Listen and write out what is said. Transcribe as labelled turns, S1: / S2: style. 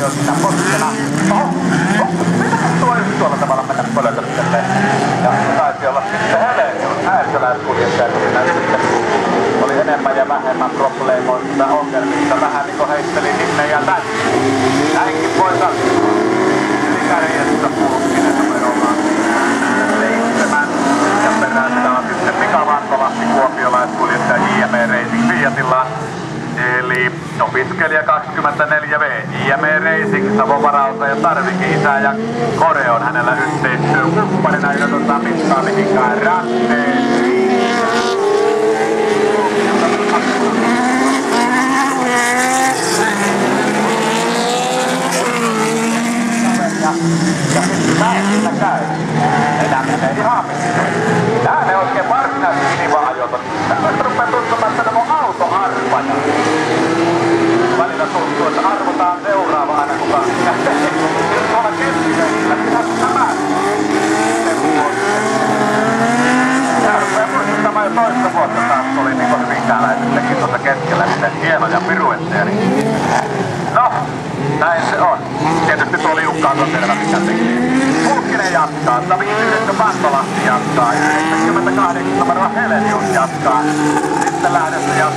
S1: Raatio siinä poskena. Oho, oho, tuo just tuolla tavalla mennä pölököttelee? Ja taisi olla sitten Helenius, äärsöläiskuljettaja, siinä sitten oli enemmän ja vähemmän probleemoista ongelmista. Vähän niinku heitteli sinne ja tänne. Näinkin voi sattua. Ylikärjestä Pulkkinen numerolla seitsemän. Ja perässä on sitten Mika Vankolahti, kuopiolaiskuljettaja JME Racing Fiatilla. Eli opiskelija 24V, JME Racing, Savo Varauta ja Tarviki isä ja Kore on hänellä yhteistyökumppanina, ja tota mittaa mihinkään ranteeseen. ja, ja sitten siinä käy. Vuotta taas, oli niin hyvin täällä, että teki tuossa keskellä miten hienoja piruetteja. Niin... No, näin se on. Tietysti tuo liukkaan on selvä, mikä tekee. Pulkkinen jatkaa, Savi yhdessä Pantolahti jatkaa, 98 numero Helenius jatkaa, sitten lähdössä jatkaa